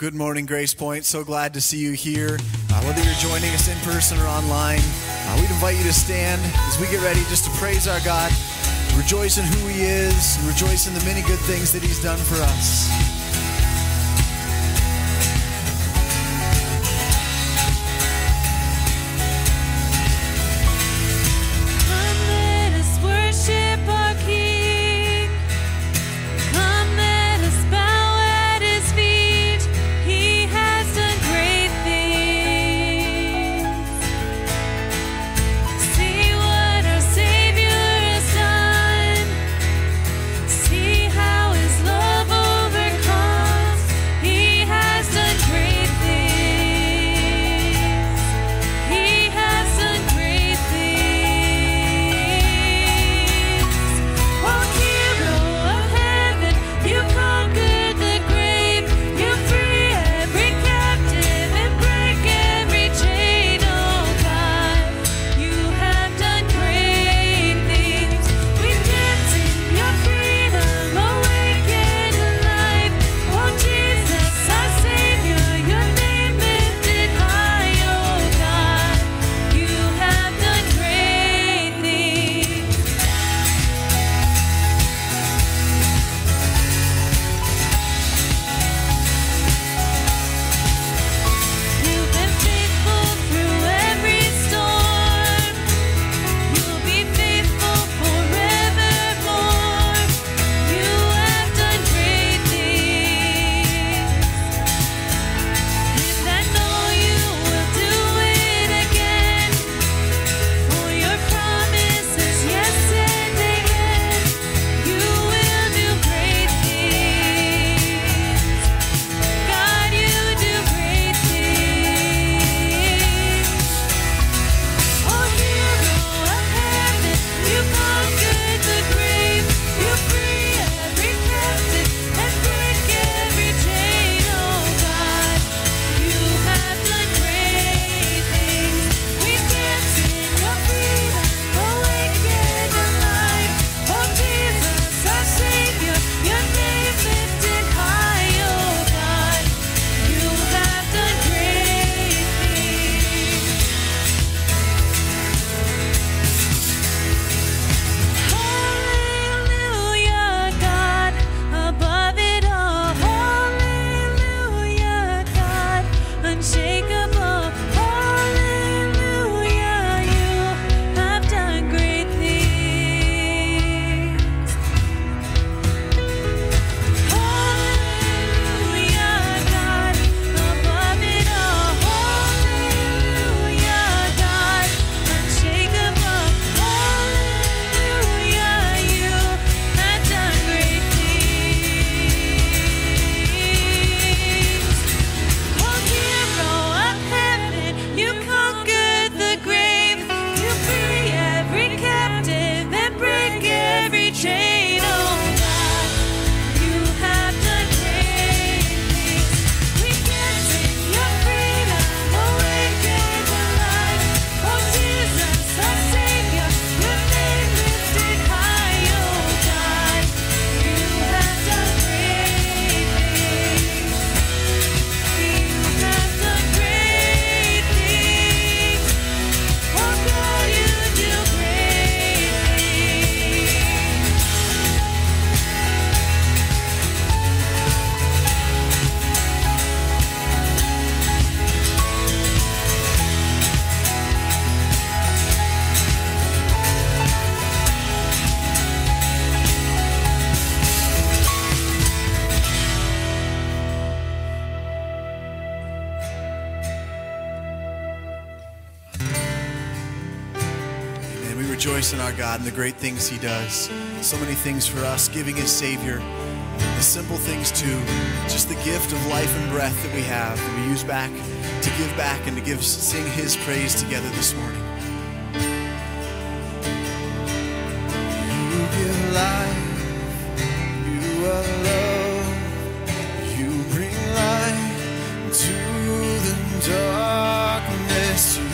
good morning, Grace Point. So glad to see you here. Uh, whether you're joining us in person or online, uh, we'd invite you to stand as we get ready just to praise our God, rejoice in who He is, and rejoice in the many good things that He's done for us. rejoice in our God and the great things He does. So many things for us, giving His Savior, the simple things too, just the gift of life and breath that we have that we use back to give back and to give sing His praise together this morning. You give life, you are love, you bring light to the darkness.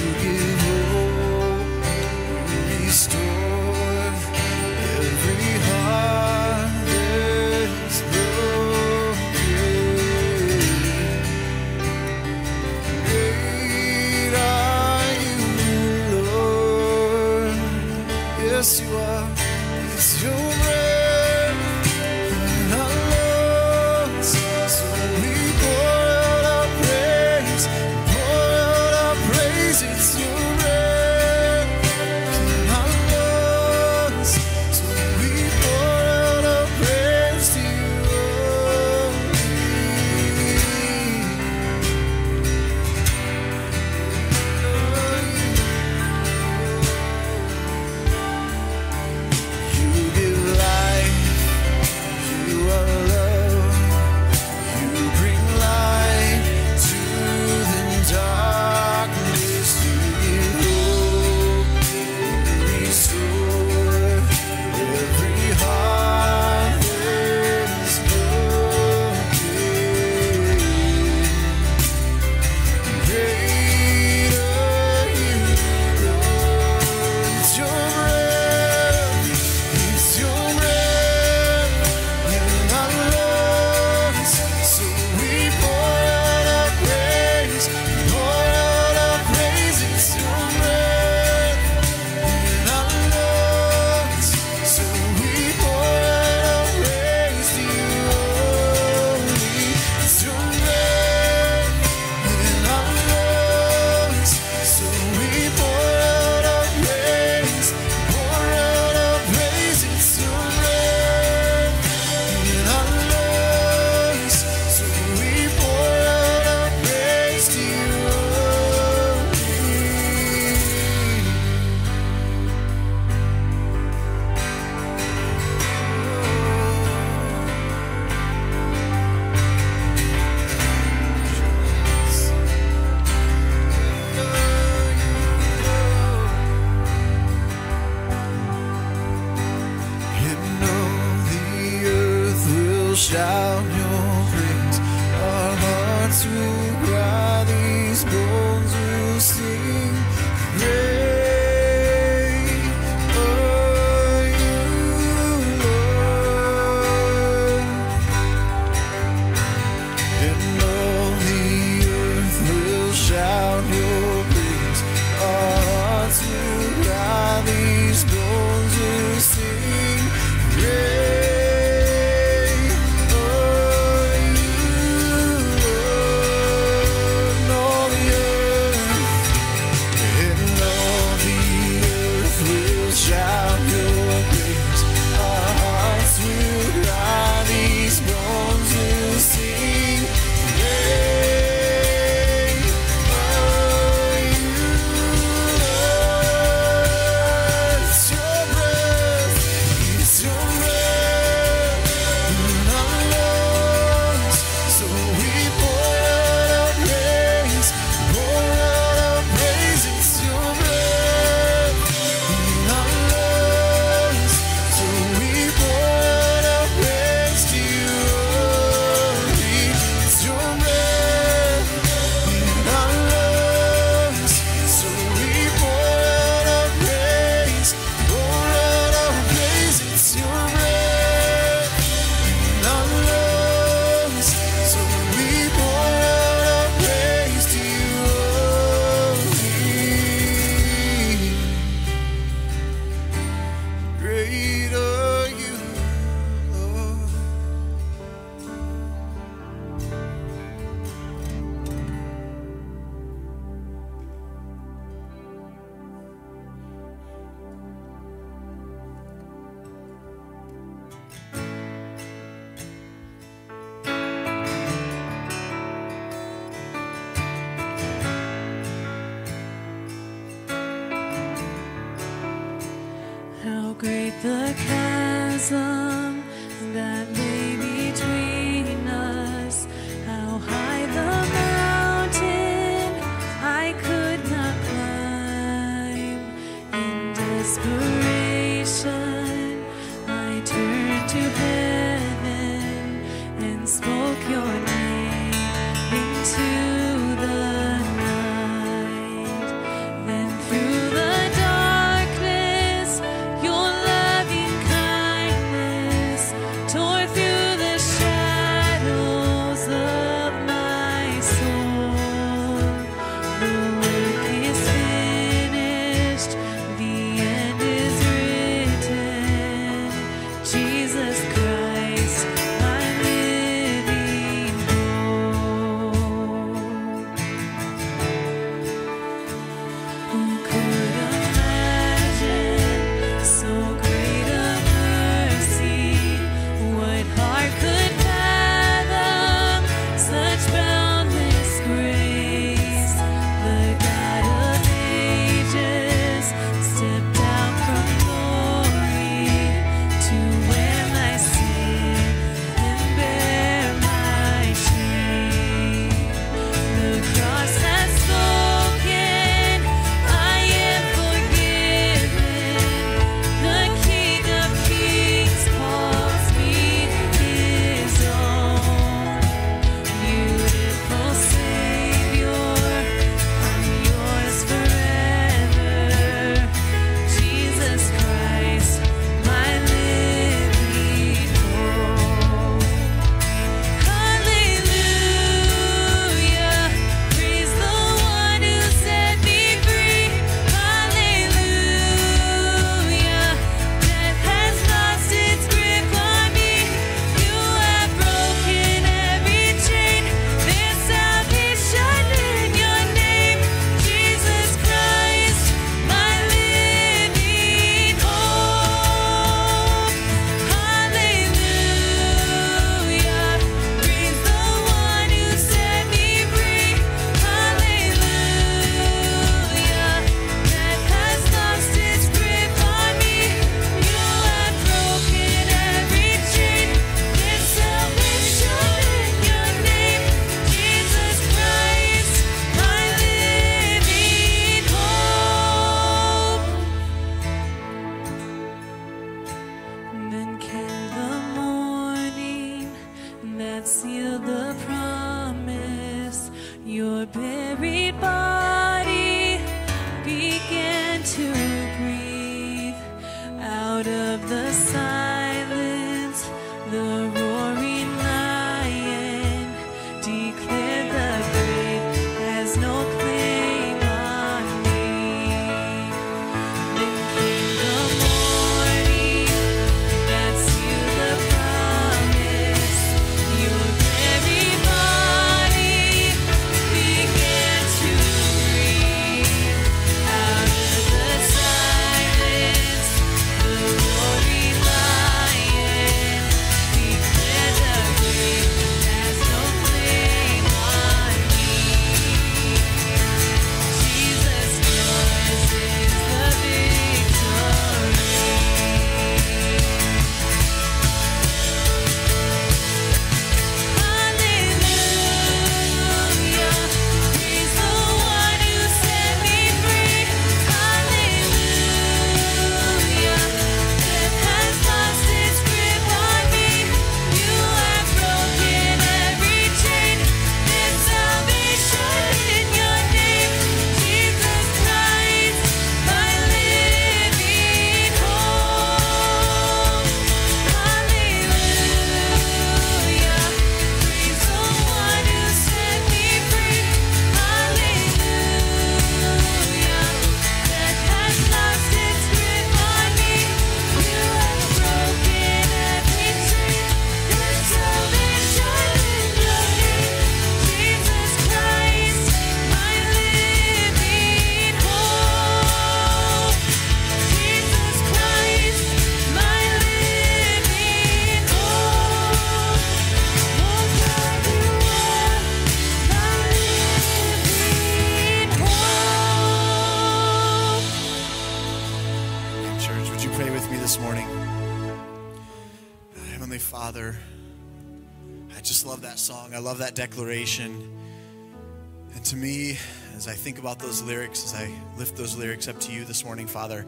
And to me, as I think about those lyrics, as I lift those lyrics up to you this morning, Father,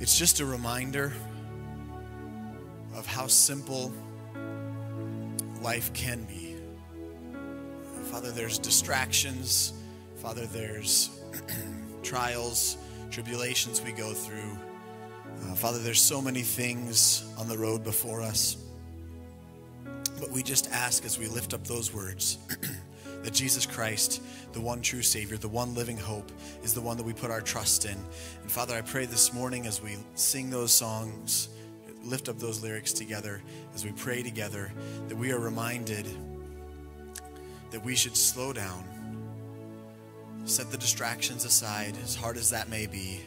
it's just a reminder of how simple life can be. Father, there's distractions. Father, there's trials, tribulations we go through. Uh, Father, there's so many things on the road before us. But we just ask as we lift up those words that Jesus Christ, the one true Savior, the one living hope, is the one that we put our trust in. And Father, I pray this morning as we sing those songs, lift up those lyrics together, as we pray together, that we are reminded that we should slow down, set the distractions aside, as hard as that may be,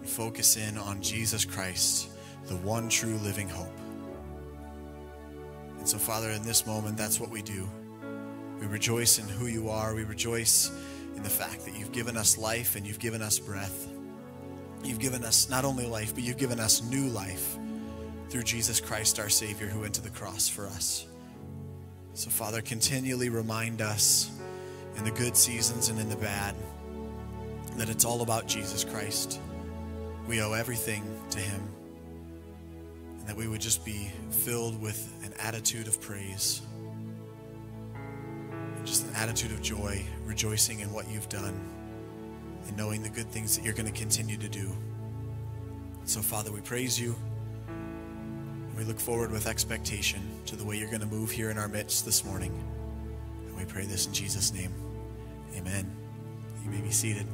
and focus in on Jesus Christ, the one true living hope. And so, Father, in this moment, that's what we do. We rejoice in who you are. We rejoice in the fact that you've given us life and you've given us breath. You've given us not only life, but you've given us new life through Jesus Christ, our Savior, who went to the cross for us. So, Father, continually remind us in the good seasons and in the bad that it's all about Jesus Christ. We owe everything to Him. And that we would just be filled with attitude of praise, and just an attitude of joy, rejoicing in what you've done, and knowing the good things that you're going to continue to do. So, Father, we praise you. And we look forward with expectation to the way you're going to move here in our midst this morning. And we pray this in Jesus' name. Amen. You may be seated.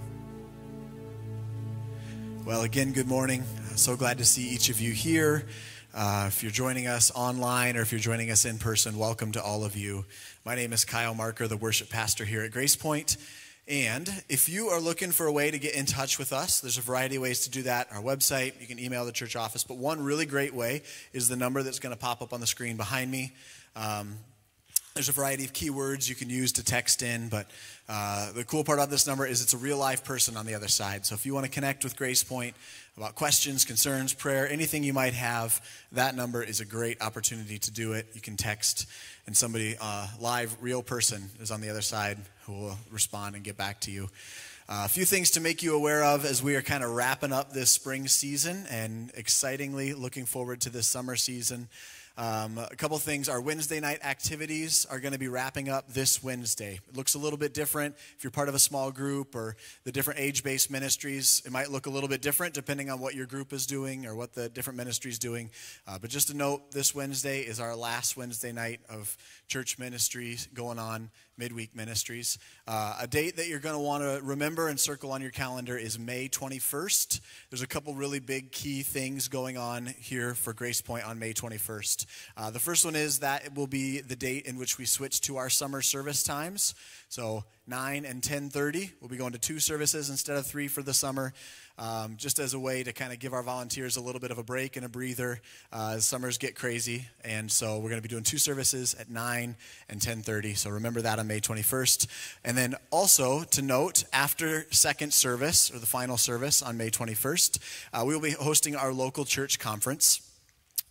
Well, again, good morning. Uh, So glad to see each of you here. Uh, if you're joining us online or if you're joining us in person, welcome to all of you. My name is Kyle Marker, the worship pastor here at Grace Point. And if you are looking for a way to get in touch with us, there's a variety of ways to do that. Our website, you can email the church office, but one really great way is the number that's going to pop up on the screen behind me. Um, there's a variety of keywords you can use to text in, but uh, the cool part about this number is it's a real live person on the other side. So if you want to connect with Grace Point about questions, concerns, prayer, anything you might have, that number is a great opportunity to do it. You can text, and somebody, uh, live, real person, is on the other side who will respond and get back to you. Uh, a few things to make you aware of as we are kind of wrapping up this spring season and excitingly looking forward to this summer season. Um, a couple things. Our Wednesday night activities are going to be wrapping up this Wednesday. It looks a little bit different. If you're part of a small group or the different age based ministries, it might look a little bit different depending on what your group is doing or what the different ministry is doing. Uh, but just a note this Wednesday is our last Wednesday night of church ministry going on, midweek ministries. Uh, a date that you're going to want to remember and circle on your calendar is May 21st. There's a couple really big key things going on here for Grace Point on May 21st. Uh, the first one is that it will be the date in which we switch to our summer service times. So 9 and 10:30. We'll be going to two services instead of three for the summer, um, just as a way to kind of give our volunteers a little bit of a break and a breather uh, as summers get crazy. And so we're going to be doing two services at 9 and 10:30. So remember that on May 21st. And then also to note, after second service or the final service on May 21st, uh, we will be hosting our local church conference.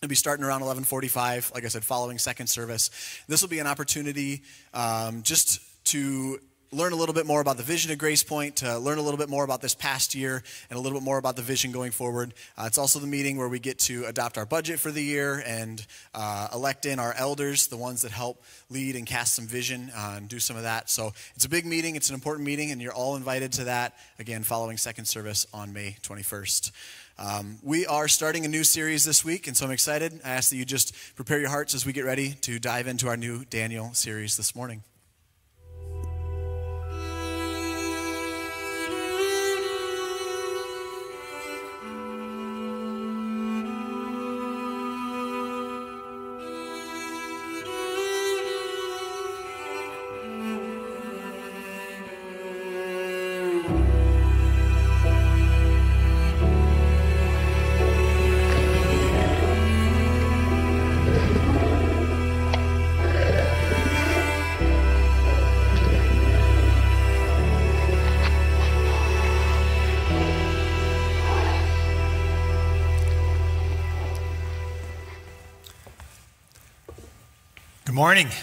It'll be starting around 11:45. Like I said, following second service. This will be an opportunity um, just to learn a little bit more about the vision of Grace Point, to learn a little bit more about this past year, and a little bit more about the vision going forward. Uh, it's also the meeting where we get to adopt our budget for the year and uh, elect in our elders, the ones that help lead and cast some vision uh, and do some of that. So it's a big meeting, it's an important meeting, and you're all invited to that. Again, following second service on May 21st. Um, we are starting a new series this week, and so I'm excited. I ask that you just prepare your hearts as we get ready to dive into our new Daniel series this morning. Morning.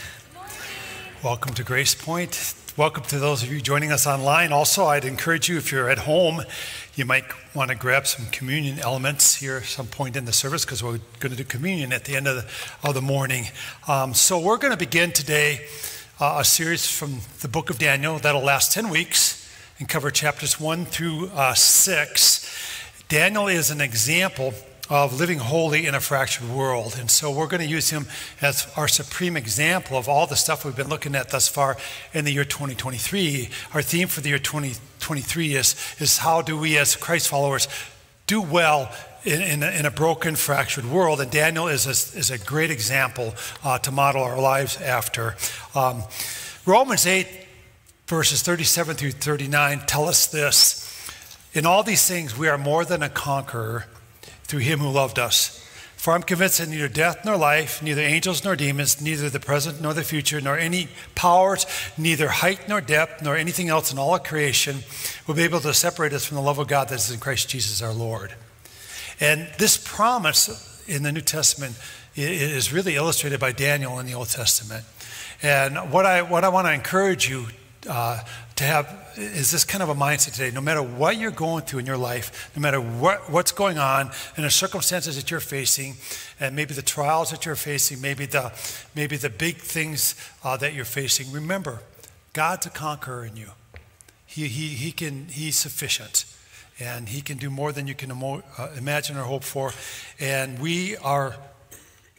Welcome to Grace Point. Welcome to those of you joining us online. Also, I'd encourage you, if you're at home, you might want to grab some communion elements here at some point in the service because we're going to do communion at the end of the, of the morning. Um, so, we're going to begin today uh, a series from the book of Daniel that'll last 10 weeks and cover chapters 1 through uh, 6. Daniel is an example of living holy in a fractured world. And so we're going to use him as our supreme example of all the stuff we've been looking at thus far in the year 2023. Our theme for the year 2023 is, is how do we as Christ followers do well in, in, a, in a broken, fractured world. And Daniel is a, is a great example uh, to model our lives after. Um, Romans 8, verses 37 through 39 tell us this. In all these things, we are more than a conqueror through him who loved us. For I'm convinced that neither death nor life, neither angels nor demons, neither the present nor the future, nor any powers, neither height nor depth, nor anything else in all of creation will be able to separate us from the love of God that is in Christ Jesus our Lord. And this promise in the New Testament is really illustrated by Daniel in the Old Testament. And what I, what I want to encourage you uh, to have is this kind of a mindset today. No matter what you're going through in your life, no matter what, what's going on and the circumstances that you're facing, and maybe the trials that you're facing, maybe the, maybe the big things uh, that you're facing, remember, God's a conqueror in you. He, he, he can, he's sufficient. And he can do more than you can emo- uh, imagine or hope for. And we are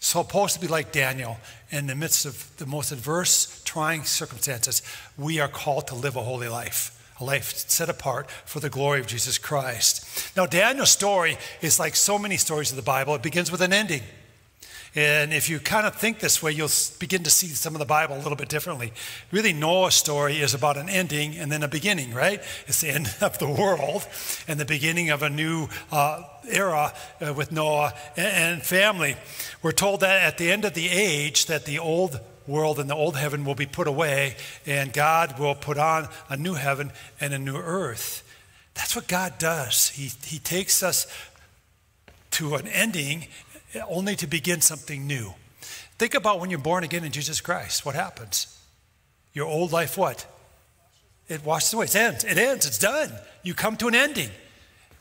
supposed to be like Daniel in the midst of the most adverse, trying circumstances. We are called to live a holy life. A life set apart for the glory of Jesus Christ. Now, Daniel's story is like so many stories of the Bible. It begins with an ending. And if you kind of think this way, you'll begin to see some of the Bible a little bit differently. Really, Noah's story is about an ending and then a beginning, right? It's the end of the world and the beginning of a new uh, era uh, with Noah and, and family. We're told that at the end of the age, that the old world and the old heaven will be put away, and God will put on a new heaven and a new earth. That's what God does. He, he takes us to an ending only to begin something new. Think about when you're born again in Jesus Christ. What happens? Your old life, what? It washes away. It ends. It ends. It's done. You come to an ending.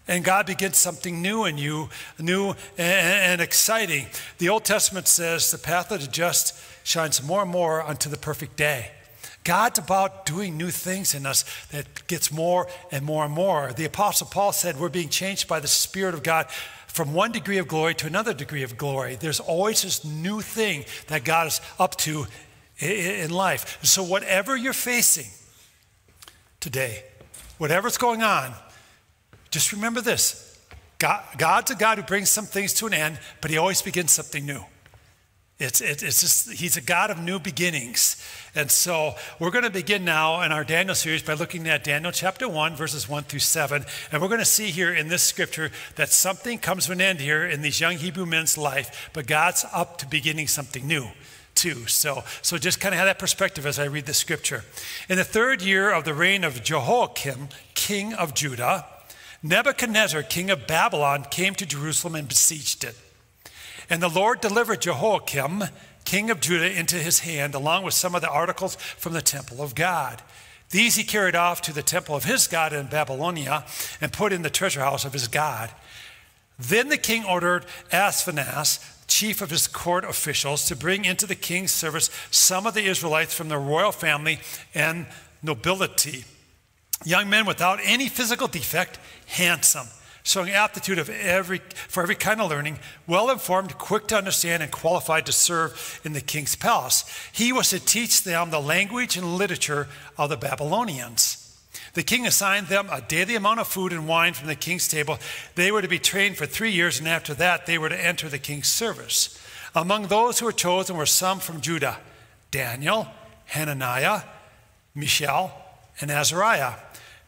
And God begins something new in you, new and, exciting. The Old Testament says the path of the just shines more and more unto the perfect day. God's about doing new things in us that gets more and more and more. The Apostle Paul said we're being changed by the Spirit of God from one degree of glory to another degree of glory. There's always this new thing that God is up to in life. So, whatever you're facing today, whatever's going on, just remember this God, God's a God who brings some things to an end, but He always begins something new. It's, it, it's just, he's a God of new beginnings. And so we're going to begin now in our Daniel series by looking at Daniel chapter 1, verses 1 through 7. And we're going to see here in this scripture that something comes to an end here in these young Hebrew men's life, but God's up to beginning something new. Too. So, so just kind of have that perspective as I read the scripture. In the third year of the reign of Jehoiakim, king of Judah, Nebuchadnezzar, king of Babylon, came to Jerusalem and besieged it. And the Lord delivered Jehoiakim, king of Judah, into his hand, along with some of the articles from the temple of God. These he carried off to the temple of his God in Babylonia and put in the treasure house of his God. Then the king ordered Ashpenaz, chief of his court officials, to bring into the king's service some of the Israelites from the royal family and nobility. Young men without any physical defect, handsome showing aptitude of every, for every kind of learning, well informed, quick to understand, and qualified to serve in the king's palace. He was to teach them the language and literature of the Babylonians. The king assigned them a daily amount of food and wine from the king's table. They were to be trained for three years, and after that, they were to enter the king's service. Among those who were chosen were some from Judah Daniel, Hananiah, Mishael, and Azariah.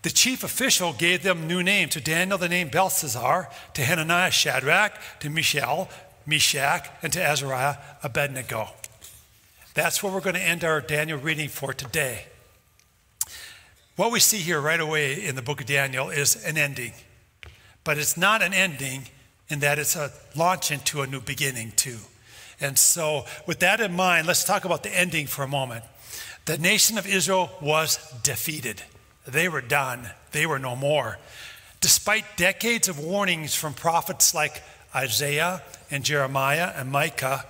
The chief official gave them new names. To Daniel, the name Belteshazzar, to Hananiah, Shadrach, to Mishael, Meshach, and to Azariah, Abednego. That's where we're going to end our Daniel reading for today. What we see here right away in the book of Daniel is an ending, but it's not an ending in that it's a launch into a new beginning, too. And so, with that in mind, let's talk about the ending for a moment. The nation of Israel was defeated. They were done, they were no more. Despite decades of warnings from prophets like Isaiah and Jeremiah and Micah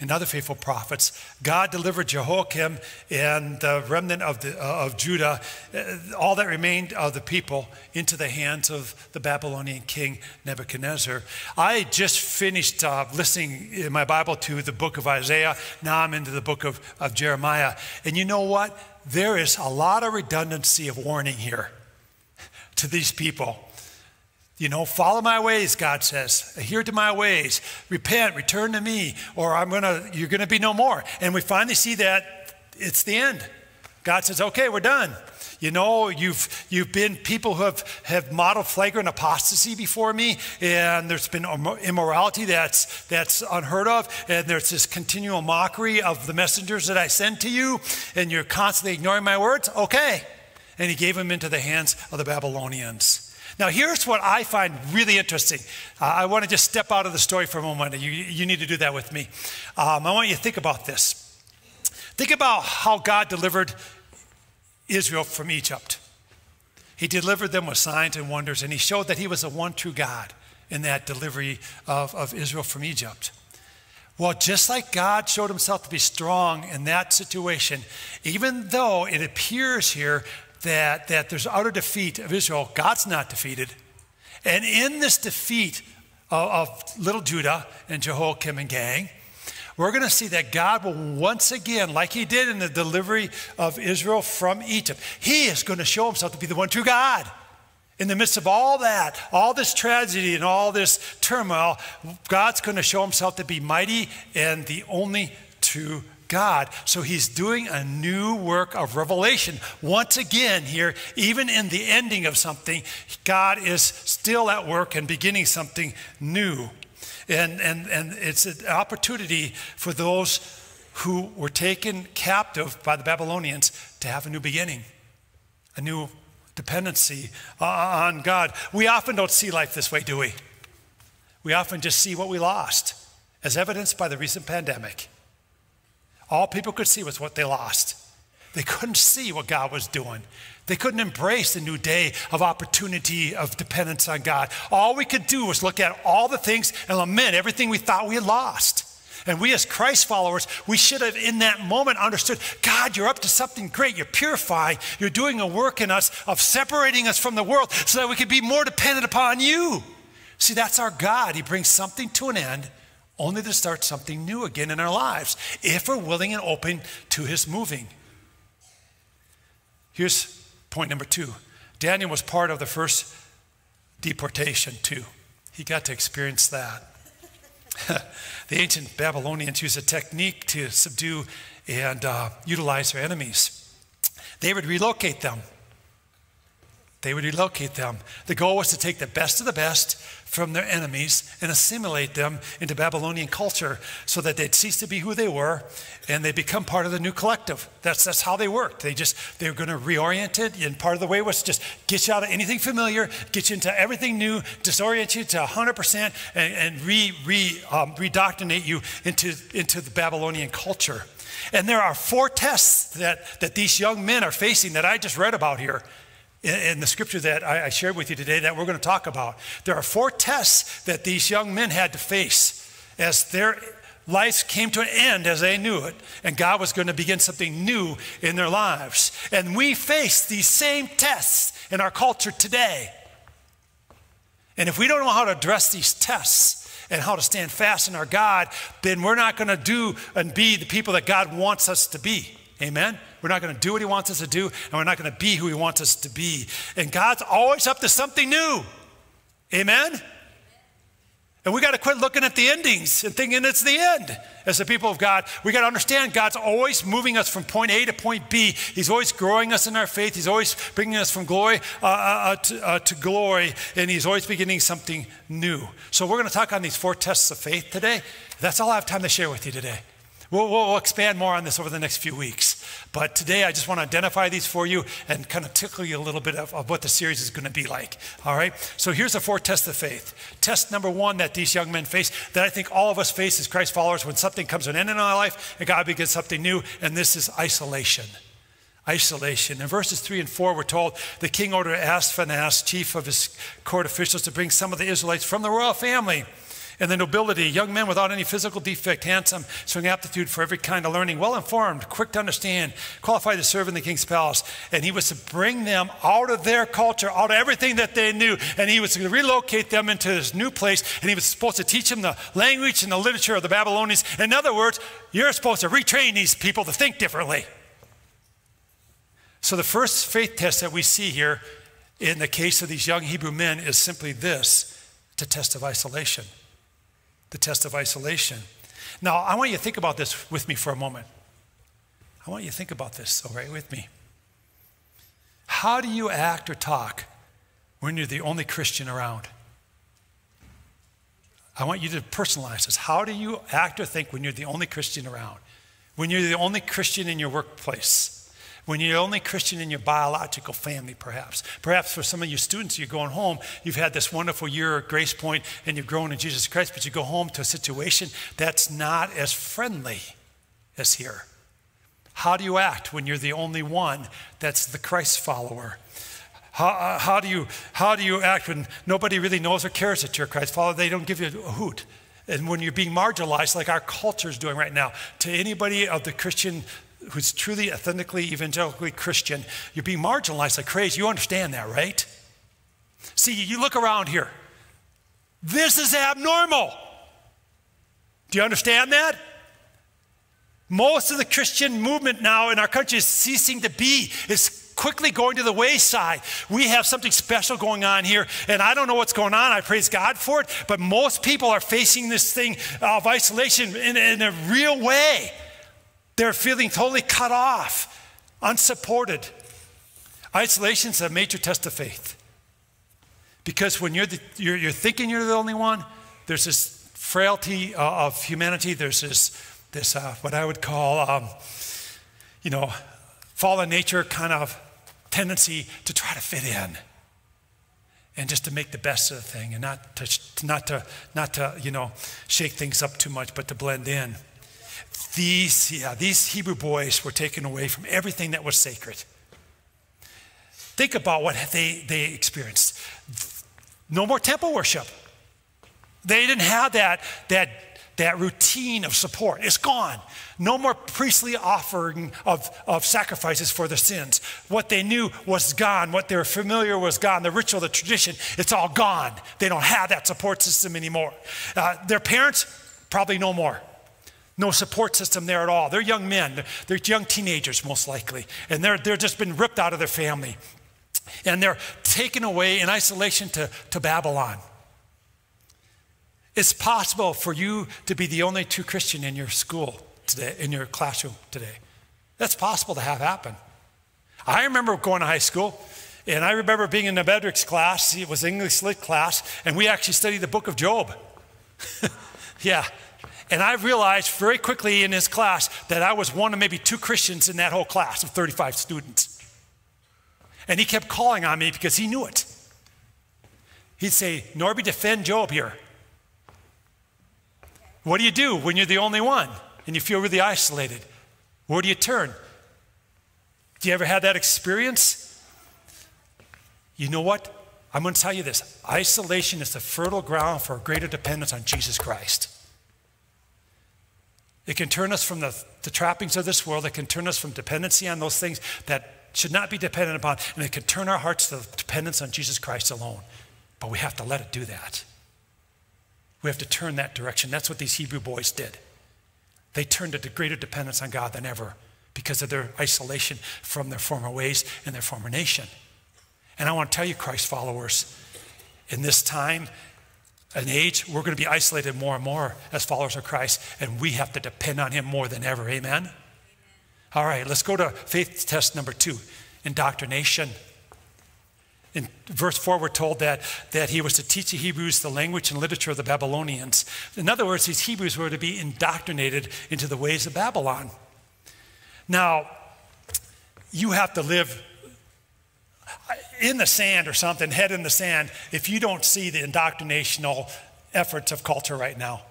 and other faithful prophets, God delivered Jehoiakim and the remnant of, the, uh, of Judah, uh, all that remained of the people, into the hands of the Babylonian king Nebuchadnezzar. I just finished uh, listening in my Bible to the book of Isaiah. Now I'm into the book of, of Jeremiah. And you know what? There is a lot of redundancy of warning here to these people. You know, follow my ways, God says. Adhere to my ways. Repent, return to me, or I'm gonna, you're gonna be no more. And we finally see that it's the end. God says, okay, we're done. You know, you've, you've been people who have, have modeled flagrant apostasy before me, and there's been immorality that's, that's unheard of, and there's this continual mockery of the messengers that I send to you, and you're constantly ignoring my words. Okay. And he gave them into the hands of the Babylonians. Now, here's what I find really interesting. Uh, I want to just step out of the story for a moment. You, you need to do that with me. Um, I want you to think about this. Think about how God delivered Israel from Egypt. He delivered them with signs and wonders, and he showed that he was the one true God in that delivery of, of Israel from Egypt. Well, just like God showed himself to be strong in that situation, even though it appears here that, that there's utter defeat of Israel, God's not defeated. And in this defeat of, of little Judah and Jehoiakim and gang, we're going to see that God will once again, like he did in the delivery of Israel from Egypt, he is going to show himself to be the one true God. In the midst of all that, all this tragedy and all this turmoil, God's going to show himself to be mighty and the only true God. So he's doing a new work of revelation. Once again, here, even in the ending of something, God is still at work and beginning something new. And, and, and it's an opportunity for those who were taken captive by the Babylonians to have a new beginning, a new dependency uh, on God. We often don't see life this way, do we? We often just see what we lost, as evidenced by the recent pandemic. All people could see was what they lost. They couldn't see what God was doing. They couldn't embrace the new day of opportunity, of dependence on God. All we could do was look at all the things and lament everything we thought we had lost. And we, as Christ followers, we should have in that moment understood God, you're up to something great. You're purifying. You're doing a work in us of separating us from the world so that we could be more dependent upon you. See, that's our God. He brings something to an end only to start something new again in our lives if we're willing and open to his moving. Here's point number two Daniel was part of the first deportation, too. He got to experience that. the ancient Babylonians used a technique to subdue and uh, utilize their enemies. They would relocate them. They would relocate them. The goal was to take the best of the best from their enemies and assimilate them into Babylonian culture so that they'd cease to be who they were and they become part of the new collective. That's, that's how they worked. They just, they were going to reorient it. And part of the way was just get you out of anything familiar, get you into everything new, disorient you to 100% and, and re, re, um, redoctrinate you into, into the Babylonian culture. And there are four tests that, that these young men are facing that I just read about here in, the scripture that I, shared with you today that we're going to talk about. There are four tests that these young men had to face as their lives came to an end as they knew it, and God was going to begin something new in their lives. And we face these same tests in our culture today. And if we don't know how to address these tests, and how to stand fast in our God, then we're not going to do and be the people that God wants us to be. Amen? We're not going to do what He wants us to do, and we're not going to be who He wants us to be. And God's always up to something new. Amen? And we got to quit looking at the endings and thinking it's the end. As the people of God, we got to understand God's always moving us from point A to point B. He's always growing us in our faith. He's always bringing us from glory uh, uh, uh to, uh, to glory, and He's always beginning something new. So we're going to talk on these four tests of faith today. That's all I have time to share with you today. We'll, we'll, expand more on this over the next few weeks. But today I just want to identify these for you and kind of tickle you a little bit of, of what the series is going to be like. All right? So here's the four tests of faith. Test number one that these young men face, that I think all of us face as Christ followers when something comes to an end in our life and God begins something new, and this is isolation. Isolation. In verses 3 and 4, we're told the king ordered Ashpenaz, chief of his court officials, to bring some of the Israelites from the royal family and the nobility, young men without any physical defect, handsome, showing aptitude for every kind of learning, well informed, quick to understand, qualified to serve in the king's palace. And he was to bring them out of their culture, out of everything that they knew, and he was to relocate them into this new place, and he was supposed to teach them the language and the literature of the Babylonians. In other words, you're supposed to retrain these people to think differently. So the first faith test that we see here in the case of these young Hebrew men is simply this the test of isolation the test of isolation. Now, I want you to think about this with me for a moment. I want you to think about this, all right, with me. How do you act or talk when you're the only Christian around? I want you to personalize this. How do you act or think when you're the only Christian around? When you're the only Christian in your workplace? When you're the only Christian in your biological family, perhaps. Perhaps for some of you students, you're going home, you've had this wonderful year at Grace Point and you've grown in Jesus Christ, but you go home to a situation that's not as friendly as here. How do you act when you're the only one that's the Christ follower? How, uh, how, do you, how do you act when nobody really knows or cares that you're Christ follower? They don't give you a hoot. And when you're being marginalized, like our culture is doing right now, to anybody of the Christian who's truly authentically evangelically Christian, you're being marginalized like crazy. You understand that, right? See, you look around here. This is abnormal. Do you understand that? Most of the Christian movement now in our country is ceasing to be, is quickly going to the wayside. We have something special going on here, and I don't know what's going on. I praise God for it, but most people are facing this thing of isolation in, in a real way. They're feeling totally cut off, unsupported. Isolation is a major test of faith. Because when you're, the, you're, you're thinking you're the only one, there's this frailty uh, of humanity. There's this, this uh, what I would call, um, you know, fallen nature kind of tendency to try to fit in and just to make the best of the thing and not to, not to, not to you know, shake things up too much, but to blend in. These, yeah, these Hebrew boys were taken away from everything that was sacred. Think about what they, they experienced. No more temple worship. They didn't have that, that, that routine of support. It's gone. No more priestly offering of, of sacrifices for their sins. What they knew was gone. What they were familiar was gone. The ritual, the tradition, it's all gone. They don't have that support system anymore. Uh, their parents, probably no more. No support system there at all. They're young men. They're young teenagers, most likely. And they're, they're just been ripped out of their family. And they're taken away in isolation to, to Babylon. It's possible for you to be the only true Christian in your school today, in your classroom today. That's possible to have happen. I remember going to high school, and I remember being in the Bedrick's class. It was English Lit class, and we actually studied the book of Job. yeah. And I realized very quickly in his class that I was one of maybe two Christians in that whole class of 35 students. And he kept calling on me because he knew it. He'd say, Norby, defend Job here. What do you do when you're the only one and you feel really isolated? Where do you turn? Do you ever have that experience? You know what? I'm going to tell you this isolation is the fertile ground for a greater dependence on Jesus Christ. It can turn us from the, the trappings of this world, it can turn us from dependency on those things that should not be dependent upon, and it can turn our hearts to dependence on Jesus Christ alone. But we have to let it do that. We have to turn that direction. That's what these Hebrew boys did. They turned to greater dependence on God than ever because of their isolation from their former ways and their former nation. And I want to tell you, Christ followers, in this time, an age, we're going to be isolated more and more as followers of Christ, and we have to depend on Him more than ever. Amen? All right, let's go to faith test number two indoctrination. In verse 4, we're told that, that he was to teach the Hebrews the language and literature of the Babylonians. In other words, these Hebrews were to be indoctrinated into the ways of Babylon. Now, you have to live in the sand or something, head in the sand, if you don't see the indoctrinational efforts of culture right now.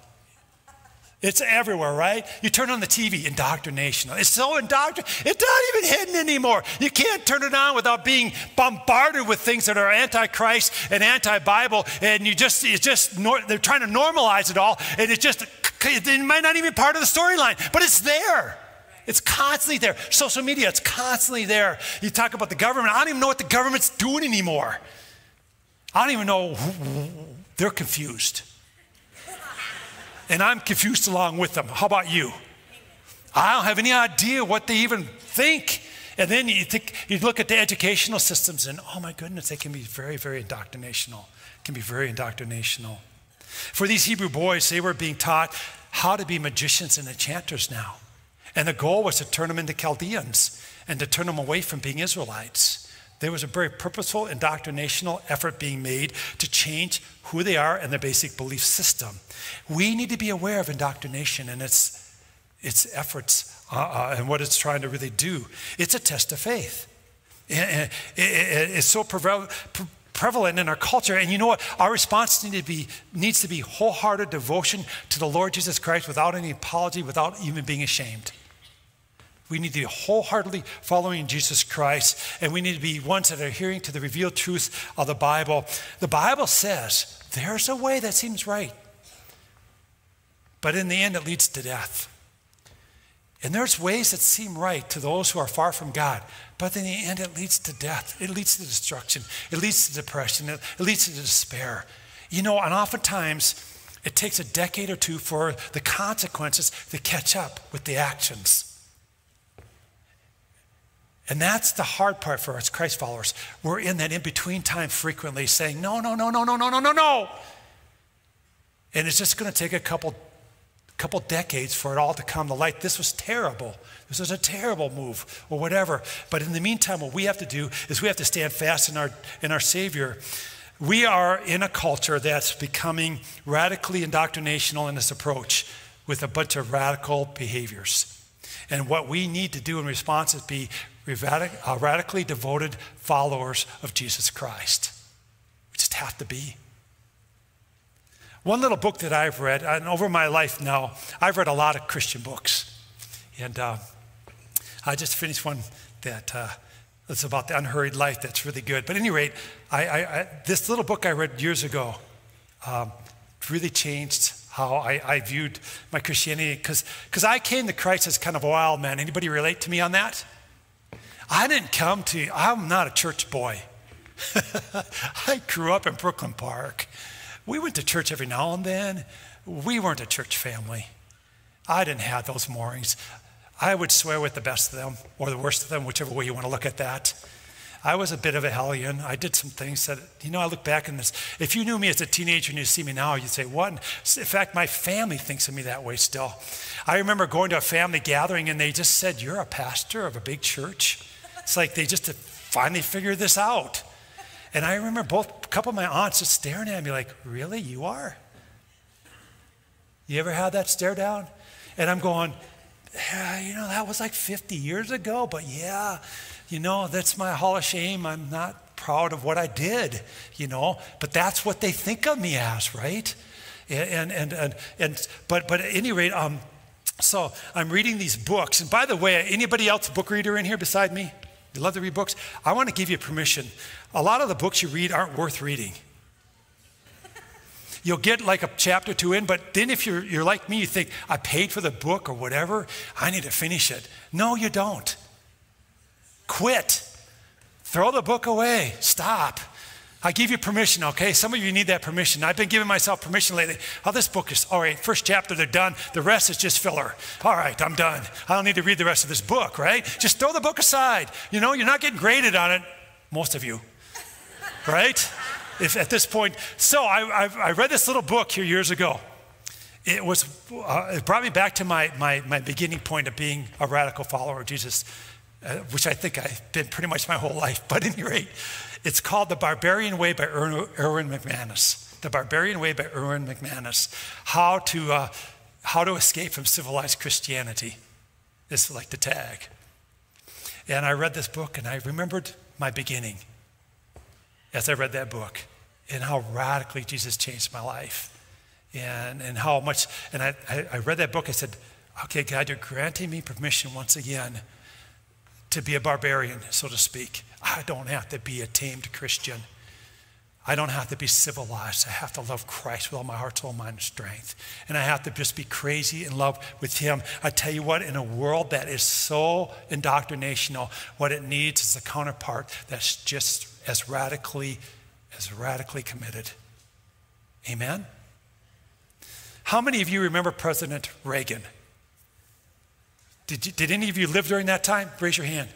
It's everywhere, right? You turn on the TV, indoctrinational. It's so indoctrinated. It's not even hidden anymore. You can't turn it on without being bombarded with things that are anti-Christ and anti-Bible, and you just, it's just, they're trying to normalize it all, and it just, it might not even be part of the storyline, but it's there. It's constantly there. Social media, it's constantly there. You talk about the government. I don't even know what the government's doing anymore. I don't even know. They're confused. And I'm confused along with them. How about you? I don't have any idea what they even think. And then you think you look at the educational systems and oh my goodness, they can be very, very indoctrinational. Can be very indoctrinational. For these Hebrew boys, they were being taught how to be magicians and enchanters now. And the goal was to turn them into Chaldeans and to turn them away from being Israelites. There was a very purposeful indoctrinational effort being made to change who they are and their basic belief system. We need to be aware of indoctrination and its, its efforts uh, uh, and what it's trying to really do. It's a test of faith. It's so prevalent, prevalent in our culture. And you know what? Our response need to be, needs to be wholehearted devotion to the Lord Jesus Christ without any apology, without even being ashamed. We need to be wholeheartedly following Jesus Christ, and we need to be ones that are hearing to the revealed truth of the Bible. The Bible says there's a way that seems right, but in the end, it leads to death. And there's ways that seem right to those who are far from God, but in the end, it leads to death. It leads to destruction. It leads to depression. It, leads to despair. You know, and oftentimes, it takes a decade or two for the consequences to catch up with the actions. And that's the hard part for us Christ followers. We're in that in between time frequently saying, no, no, no, no, no, no, no, no, no. And it's just going to take a couple, couple decades for it all to come to light. This was terrible. This was a terrible move or whatever. But in the meantime, what we have to do is we have to stand fast in our, in our Savior. We are in a culture that's becoming radically indoctrinational in this approach with a bunch of radical behaviors. And what we need to do in response is be uh, radically devoted followers of Jesus Christ. We just have to be. One little book that I've read, and over my life now, I've read a lot of Christian books. And uh, I just finished one that uh, it's about the unhurried life that's really good. But at any rate, I, I, I, this little book I read years ago um, really changed how I, I viewed my Christianity Cause because I came to Christ as kind of a wild man. Anybody relate to me on that? I didn't come to, I'm not a church boy. I grew up in Brooklyn Park. We went to church every now and then. We weren't a church family. I didn't have those moorings. I would swear with the best of them or the worst of them, whichever way you want to look at that. I was a bit of a hellion. I did some things that, you know, I look back in this. If you knew me as a teenager and you see me now, you'd say, what? In fact, my family thinks of me that way still. I remember going to a family gathering and they just said, You're a pastor of a big church. It's like they just finally figured this out. And I remember both, a couple of my aunts just staring at me like, Really? You are? You ever had that stare down? And I'm going, yeah, you know, that was like 50 years ago, but yeah, you know, that's my hall of shame. I'm not proud of what I did, you know, but that's what they think of me as, right? And, and, and, and but, but at any rate, um, so I'm reading these books. And by the way, anybody else book reader in here beside me? You love to read books? I want to give you permission. A lot of the books you read aren't worth reading. You'll get like a chapter two in, but then if you're, you're like me, you think, I paid for the book or whatever, I need to finish it. No, you don't. Quit. Throw the book away. Stop. I give you permission, okay? Some of you need that permission. I've been giving myself permission lately. Oh, this book is, all right, first chapter, they're done. The rest is just filler. All right, I'm done. I don't need to read the rest of this book, right? Just throw the book aside. You know, you're not getting graded on it, most of you, right? If at this point, so I, I, I read this little book here years ago. It was, uh, it brought me back to my, my, my beginning point of being a radical follower of Jesus uh, which I think I've been pretty much my whole life. But at any rate, it's called The Barbarian Way by Erwin McManus. The Barbarian Way by Erwin McManus. How to, uh, how to escape from civilized Christianity is like the tag. And I read this book and I remembered my beginning as I read that book and how radically Jesus changed my life. And, and how much, and I, I, I read that book, I said, okay, God, you're granting me permission once again to be a barbarian, so to speak. I don't have to be a tamed Christian. I don't have to be civilized. I have to love Christ with all my heart, soul, mind, and strength. And I have to just be crazy in love with Him. I tell you what, in a world that is so indoctrinational, what it needs is a counterpart that's just as radically, as radically committed. Amen? How many of you remember President Reagan? Did, you, did any of you live during that time? Raise your hand.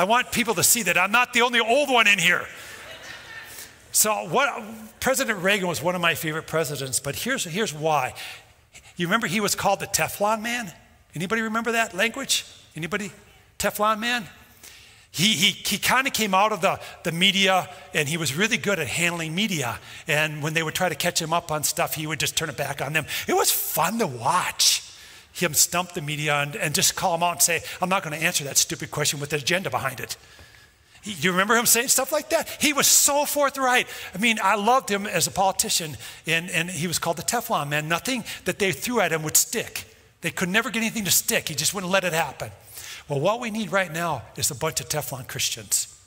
I want people to see that I'm not the only old one in here. So, what, President Reagan was one of my favorite presidents, but here's, here's why. You remember he was called the Teflon Man? Anybody remember that language? Anybody? Teflon Man? He, he, he kind of came out of the, the media and he was really good at handling media. And when they would try to catch him up on stuff, he would just turn it back on them. It was fun to watch him stump the media and, and just call him out and say, I'm not going to answer that stupid question with an agenda behind it. You remember him saying stuff like that? He was so forthright. I mean, I loved him as a politician, and, and he was called the Teflon man. Nothing that they threw at him would stick. They could never get anything to stick. He just wouldn't let it happen. Well, what we need right now is a bunch of Teflon Christians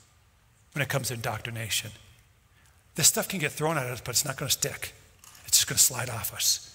when it comes to indoctrination. This stuff can get thrown at us, but it's not going to stick. It's just going to slide off us.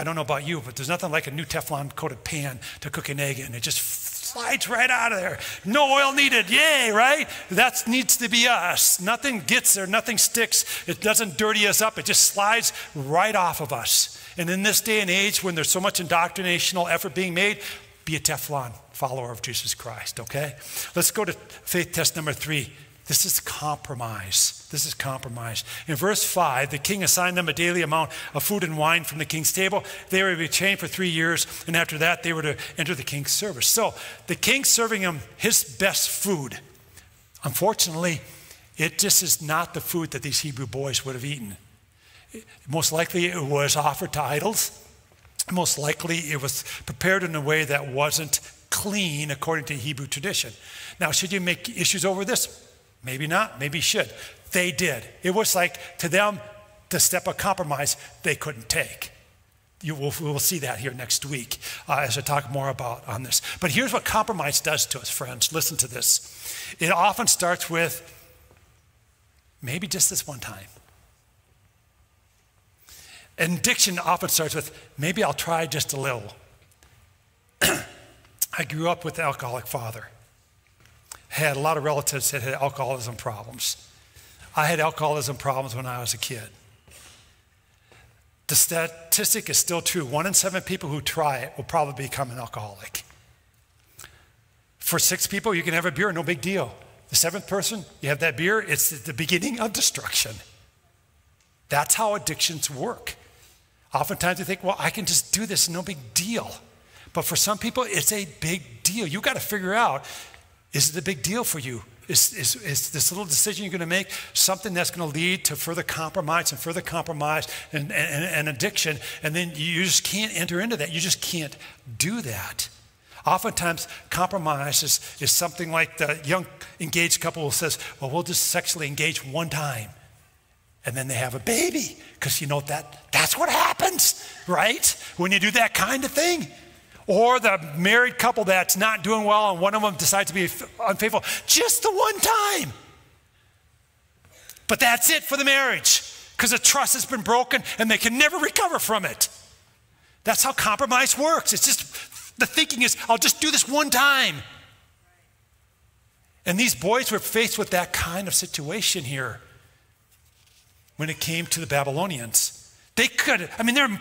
I don't know about you, but there's nothing like a new Teflon coated pan to cook an egg in. It just slides right out of there. No oil needed. Yay, right? That needs to be us. Nothing gets there, nothing sticks. It doesn't dirty us up, it just slides right off of us. And in this day and age, when there's so much indoctrinational effort being made, be a Teflon follower of Jesus Christ, okay? Let's go to faith test number three. This is compromise. This is compromise. In verse 5, the king assigned them a daily amount of food and wine from the king's table. They were to be chained for three years, and after that, they were to enter the king's service. So the king serving them his best food. Unfortunately, it just is not the food that these Hebrew boys would have eaten. Most likely, it was offered to idols. Most likely, it was prepared in a way that wasn't clean according to Hebrew tradition. Now, should you make issues over this? Maybe not, maybe should. They did. It was like to them, the step of compromise they couldn't take. You will, we will see that here next week uh, as I talk more about on this. But here's what compromise does to us, friends. Listen to this. It often starts with maybe just this one time. Addiction often starts with maybe I'll try just a little. I grew up with an alcoholic father. Had a lot of relatives that had alcoholism problems. I had alcoholism problems when I was a kid. The statistic is still true. One in seven people who try it will probably become an alcoholic. For six people, you can have a beer, no big deal. The seventh person, you have that beer, it's the beginning of destruction. That's how addictions work. Oftentimes you think, well, I can just do this, no big deal. But for some people, it's a big deal. You got to figure out is it a big deal for you? Is, is, is this little decision you're going to make something that's going to lead to further compromise and further compromise and, and, and addiction? And then you just can't enter into that. You just can't do that. Oftentimes, compromise is, is something like the young engaged couple who says, Well, we'll just sexually engage one time. And then they have a baby. Because you know that that's what happens, right? When you do that kind of thing. Or the married couple that's not doing well and one of them decides to be unfaithful just the one time. But that's it for the marriage because the trust has been broken and they can never recover from it. That's how compromise works. It's just the thinking is, I'll just do this one time. And these boys were faced with that kind of situation here when it came to the Babylonians. They could, I mean, they're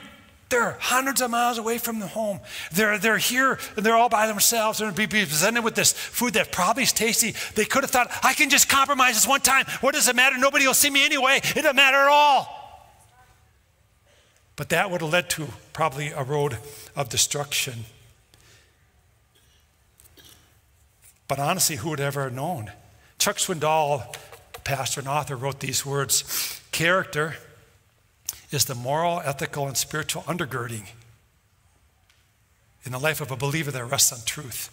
they're hundreds of miles away from the home. They're, they're here, and they're all by themselves. They're going to be presented with this food that probably is tasty. They could have thought, I can just compromise this one time. What does it matter? Nobody will see me anyway. It doesn't matter at all. But that would have led to probably a road of destruction. But honestly, who would ever have known? Chuck Swindoll, pastor and author, wrote these words Character is the moral, ethical, and spiritual undergirding in the life of a believer that rests on truth.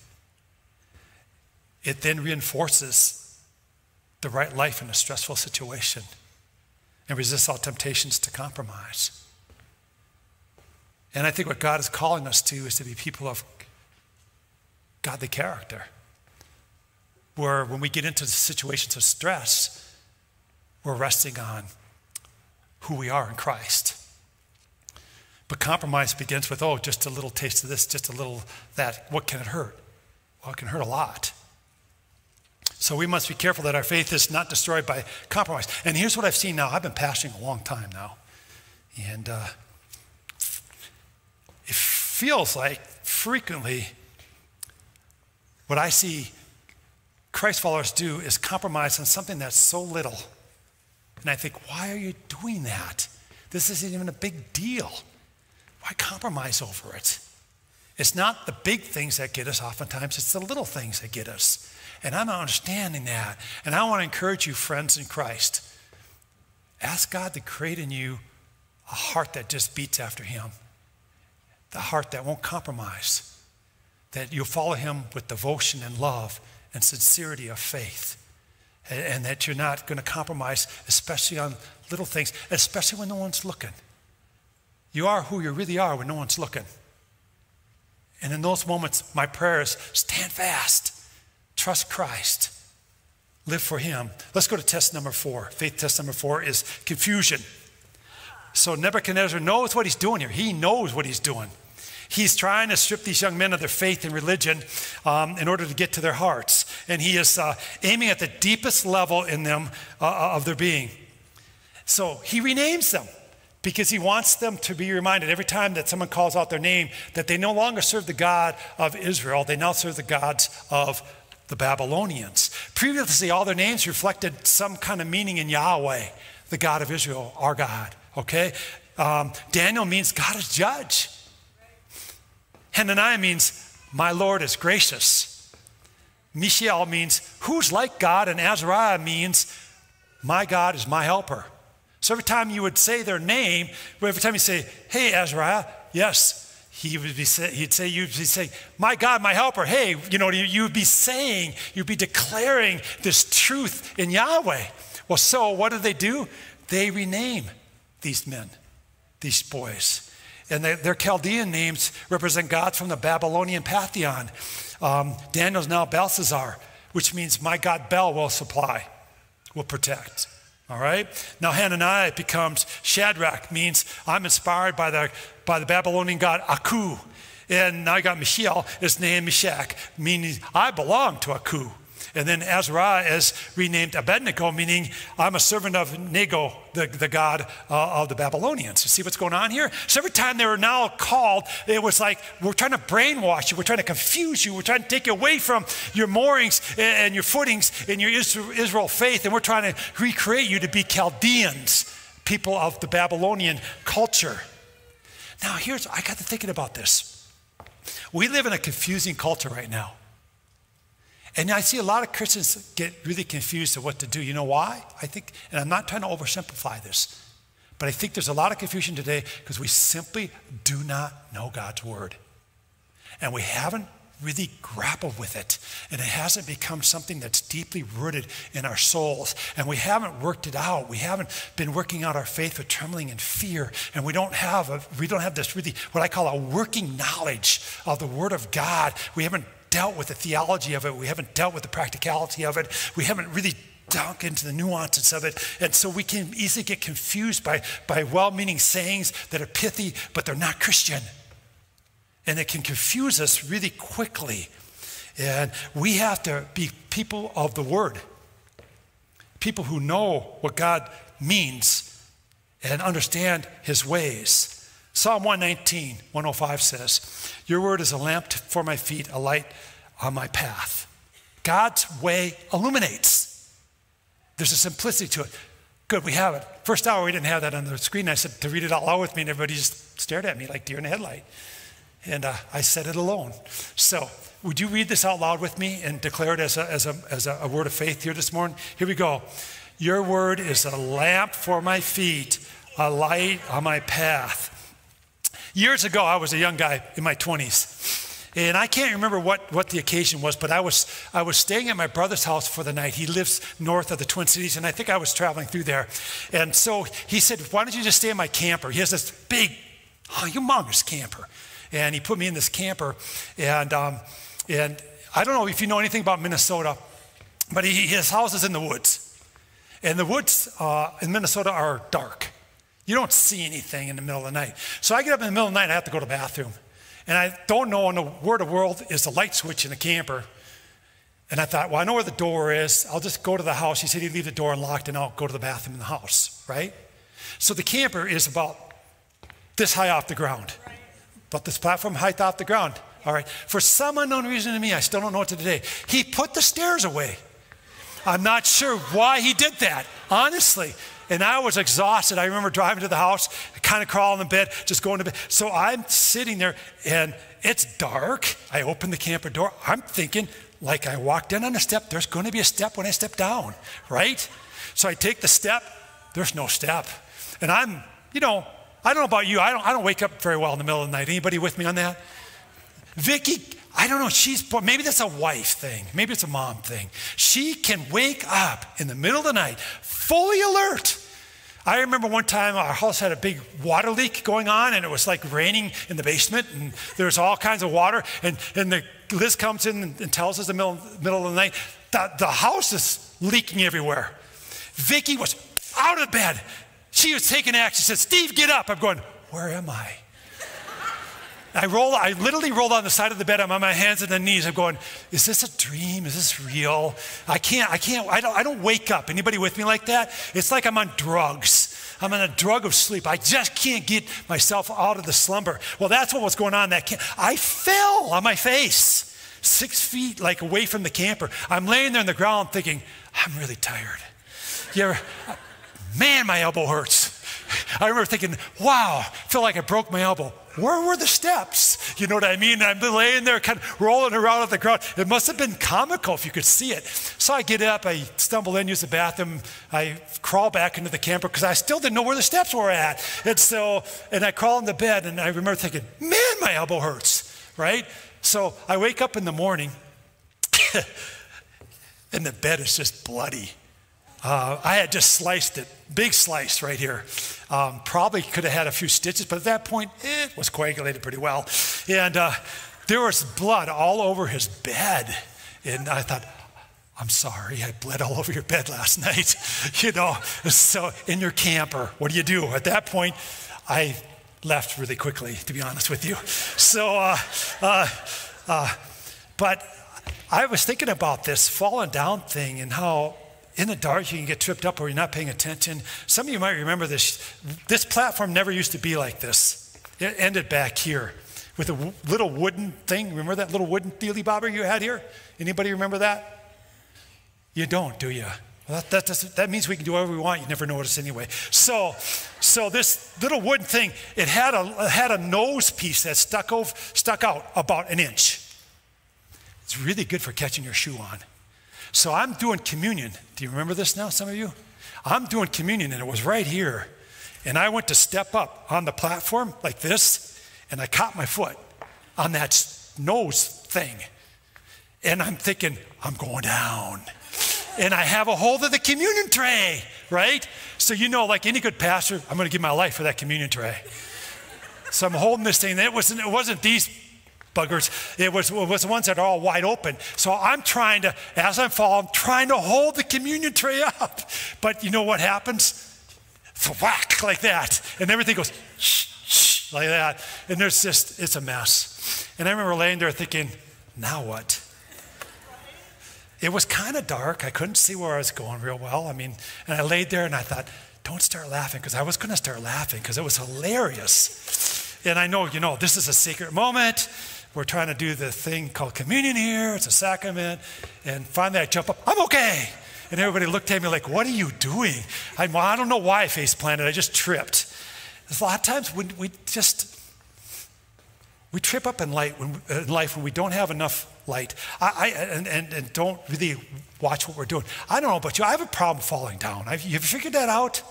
It then reinforces the right life in a stressful situation and resists all temptations to compromise. And I think what God is calling us to is to be people of godly character. Where when we get into situations of stress, we're resting on who we are in Christ. But compromise begins with, oh, just a little taste of this, just a little that. What can it hurt? Well, it can hurt a lot. So we must be careful that our faith is not destroyed by compromise. And here's what I've seen now. I've been pastoring a long time now. And uh, it feels like frequently what I see Christ followers do is compromise on something that's so little and I think, why are you doing that? This isn't even a big deal. Why compromise over it? It's not the big things that get us, oftentimes, it's the little things that get us. And I'm understanding that. And I want to encourage you, friends in Christ, ask God to create in you a heart that just beats after Him, the heart that won't compromise, that you'll follow Him with devotion and love and sincerity of faith and, and that you're not going to compromise, especially on little things, especially when no one's looking. You are who you really are when no one's looking. And in those moments, my prayer is stand fast, trust Christ, live for Him. Let's go to test number four. Faith test number four is confusion. So Nebuchadnezzar knows what he's doing here. He knows what he's doing. He's trying to strip these young men of their faith and religion um, in order to get to their hearts. And he is uh, aiming at the deepest level in them uh, uh, of their being. So he renames them because he wants them to be reminded every time that someone calls out their name that they no longer serve the God of Israel, they now serve the gods of the Babylonians. Previously, all their names reflected some kind of meaning in Yahweh, the God of Israel, our God. Okay? Um, Daniel means God is judge. Hananiah means, my Lord is gracious. Mishael means, who's like God? And Azariah means, my God is my helper. So every time you would say their name, every time you say, hey, Azariah, yes, he would be say, he'd say, you'd be saying, my God, my helper. Hey, you know, you'd be saying, you'd be declaring this truth in Yahweh. Well, so what do they do? They rename these men, these boys. And they, their Chaldean names represent gods from the Babylonian pantheon. Um, Daniel's now Belshazzar, which means my God Bel will supply, will protect. All right? Now Hananiah becomes Shadrach, means I'm inspired by the, by the Babylonian god Aku. And now I got Mishael, is named Meshach, meaning I belong to Aku. And then Azariah is renamed Abednego, meaning I'm a servant of Nego, the, the god uh, of the Babylonians. You see what's going on here? So every time they were now called, it was like, we're trying to brainwash you, we're trying to confuse you, we're trying to take you away from your moorings and, and your footings in your Israel faith, and we're trying to recreate you to be Chaldeans, people of the Babylonian culture. Now, here's, I got to thinking about this. We live in a confusing culture right now. And I see a lot of Christians get really confused of what to do. You know why? I think, and I'm not trying to oversimplify this, but I think there's a lot of confusion today because we simply do not know God's word. And we haven't really grappled with it. And it hasn't become something that's deeply rooted in our souls. And we haven't worked it out. We haven't been working out our faith with trembling and fear. And we don't have a, we don't have this really what I call a working knowledge of the Word of God. We haven't dealt with the theology of it. We haven't dealt with the practicality of it. We haven't really dunk into the nuances of it. And so we can easily get confused by, by well meaning sayings that are pithy, but they're not Christian. And it can confuse us really quickly. And we have to be people of the Word, people who know what God means and understand His ways. Psalm 119, 105 says, Your word is a lamp for my feet, a light on my path. God's way illuminates. There's a simplicity to it. Good, we have it. First hour, we didn't have that on the screen. I said to read it out loud with me, and everybody just stared at me like deer in the headlight. And uh, I said it alone. So, would you read this out loud with me and declare it as a, as, a, as a, a word of faith here this morning? Here we go. Your word is a lamp for my feet, a light on my path. Years ago, I was a young guy in my 20s. And I can't remember what, what the occasion was, but I was, I was staying at my brother's house for the night. He lives north of the Twin Cities, and I think I was traveling through there. And so he said, Why don't you just stay in my camper? He has this big, humongous camper. And he put me in this camper. And, um, and I don't know if you know anything about Minnesota, but he, his house is in the woods. And the woods uh, in Minnesota are dark. You don't see anything in the middle of the night. So I get up in the middle of the night, I have to go to the bathroom. And I don't know in the word of world is the light switch in the camper. And I thought, well, I know where the door is. I'll just go to the house. He said he'd leave the door unlocked and I'll go to the bathroom in the house, right? So the camper is about this high off the ground, about this platform height off the ground. All right. For some unknown reason to me, I still don't know what to do. He put the stairs away. I'm not sure why he did that, honestly. And I was exhausted. I remember driving to the house, kind of crawling in bed, just going to bed. So I'm sitting there and it's dark. I open the camper door. I'm thinking, like I walked in on a step, there's going to be a step when I step down, right? So I take the step, there's no step. And I'm, you know, I don't know about you, I don't, I don't wake up very well in the middle of the night. Anybody with me on that? Vicky, I don't know, she's, maybe that's a wife thing. Maybe it's a mom thing. She can wake up in the middle of the night, fully alert. I remember one time our house had a big water leak going on, and it was like raining in the basement, and there was all kinds of water. And, and the, Liz comes in and, tells us in the middle, middle of the night that the house is leaking everywhere. Vicky was out of bed. She was taking action. She said, Steve, get up. I'm going, where am I? I roll, I literally rolled on the side of the bed. I'm on my hands and the knees. I'm going, is this a dream? Is this real? I can't, I can't, I don't, I don't wake up. Anybody with me like that? It's like I'm on drugs. I'm on a drug of sleep. I just can't get myself out of the slumber. Well, that's what was going on. That camp. I fell on my face, six feet like away from the camper. I'm laying there on the ground thinking, I'm really tired. You ever, man, my elbow hurts. I remember thinking, wow, I feel like I broke my elbow. Where were the steps? You know what I mean? I'm laying there kind of rolling around on the ground. It must have been comical if you could see it. So I get up, I stumble in, use the bathroom, I crawl back into the camper because I still didn't know where the steps were at. And so, and I crawl into bed and I remember thinking, man, my elbow hurts, right? So I wake up in the morning and the bed is just bloody. Uh, I had just sliced it, big slice right here. Um, probably could have had a few stitches, but at that point, it was coagulated pretty well. And uh, there was blood all over his bed. And I thought, I'm sorry, I bled all over your bed last night. you know, so in your camper, what do you do? At that point, I left really quickly, to be honest with you. So, uh, uh, uh, but I was thinking about this falling down thing and how in the dark you can get tripped up or you're not paying attention. Some of you might remember this. This platform never used to be like this. It ended back here with a little wooden thing. Remember that little wooden dealy bobber you had here? Anybody remember that? You don't, do you? Well, that, that, that means we can do whatever we want. You never notice anyway. So, so this little wooden thing, it had a, it had a nose piece that stuck, over, stuck out about an inch. It's really good for catching your shoe on. So I'm doing communion. Do you remember this now, some of you? I'm doing communion, and it was right here. And I went to step up on the platform like this, and I caught my foot on that nose thing. And I'm thinking, I'm going down. And I have a hold of the communion tray, right? So, you know, like any good pastor, I'm going to give my life for that communion tray. So I'm holding this thing. It wasn't, it wasn't these buggers. It was, it was the ones that are all wide open. So I'm trying to, as I'm falling, I'm trying to hold the communion tray up. But you know what happens? Whack, like that. And everything goes shh, shh, like that. And there's just, it's a mess. And I remember laying there thinking, now what? It was kind of dark. I couldn't see where I was going real well. I mean, and I laid there and I thought, don't start laughing because I was going to start laughing because it was hilarious. And I know, you know, this is a secret moment. We're trying to do the thing called communion here. It's a sacrament. And finally I jump up, I'm okay. And everybody looked at me like, what are you doing? I, well, I don't know why I face planted. I just tripped. A lot of times we, we just, we trip up in, light when, in life when we don't have enough light I, I, and, and, and don't really watch what we're doing. I don't know about you. I have a problem falling down. Have you figured that out?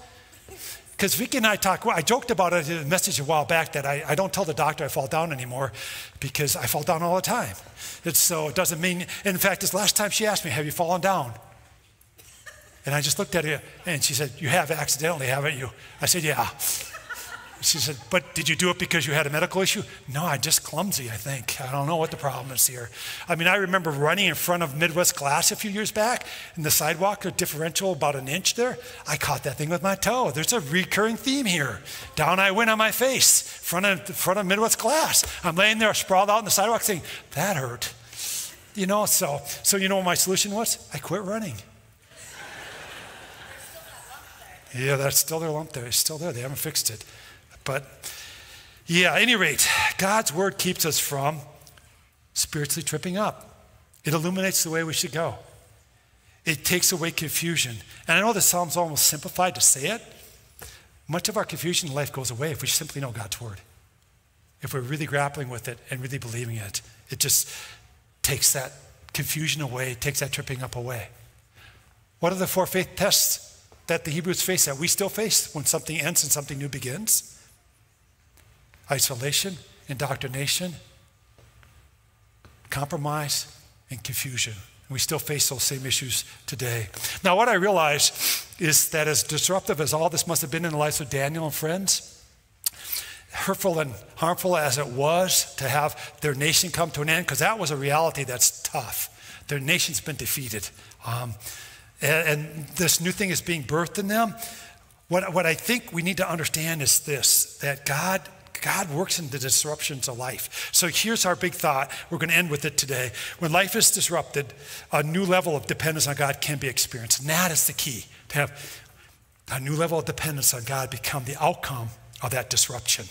Because Vicki and I well, I joked about it in a message a while back that I, I don't tell the doctor I fall down anymore because I fall down all the time. It's, so it doesn't mean, in fact, this last time she asked me, Have you fallen down? And I just looked at her and she said, You have accidentally, haven't you? I said, Yeah. She said, But did you do it because you had a medical issue? No, I'm just clumsy, I think. I don't know what the problem is here. I mean, I remember running in front of Midwest Glass a few years back in the sidewalk, a differential about an inch there. I caught that thing with my toe. There's a recurring theme here. Down I went on my face, front of, front of Midwest Glass. I'm laying there sprawled out on the sidewalk saying, That hurt. You know, so, so you know what my solution was? I quit running. Yeah, that's still their lump there. It's still there. They haven't fixed it. But yeah, at any rate, God's word keeps us from spiritually tripping up. It illuminates the way we should go. It takes away confusion. And I know the Psalm's almost simplified to say it. Much of our confusion in life goes away if we simply know God's word. If we're really grappling with it and really believing it, it just takes that confusion away, takes that tripping up away. What are the four faith tests that the Hebrews face that we still face when something ends and something new begins? Isolation, indoctrination, compromise, and confusion. We still face those same issues today. Now, what I realize is that as disruptive as all this must have been in the lives of Daniel and friends, hurtful and harmful as it was to have their nation come to an end, because that was a reality that's tough. Their nation's been defeated. Um, and, and this new thing is being birthed in them. What, what I think we need to understand is this that God God works in the disruptions of life. So here's our big thought. We're going to end with it today. When life is disrupted, a new level of dependence on God can be experienced. And that is the key to have a new level of dependence on God become the outcome of that disruption.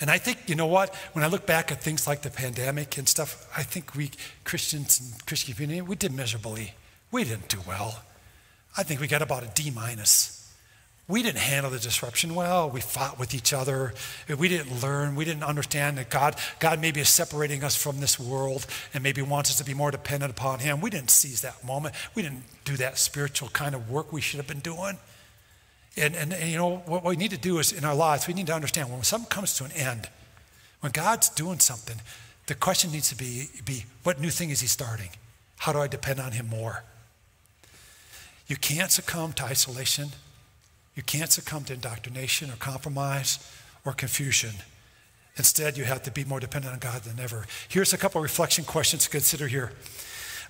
And I think, you know what? When I look back at things like the pandemic and stuff, I think we Christians and Christian community, we did miserably. We didn't do well. I think we got about a D minus. We didn't handle the disruption well. We fought with each other. We didn't learn. We didn't understand that God, God maybe is separating us from this world and maybe wants us to be more dependent upon Him. We didn't seize that moment. We didn't do that spiritual kind of work we should have been doing. And, and, and you know, what we need to do is in our lives, we need to understand when something comes to an end, when God's doing something, the question needs to be, be what new thing is He starting? How do I depend on Him more? You can't succumb to isolation. You can't succumb to indoctrination or compromise or confusion. Instead, you have to be more dependent on God than ever. Here's a couple reflection questions to consider here.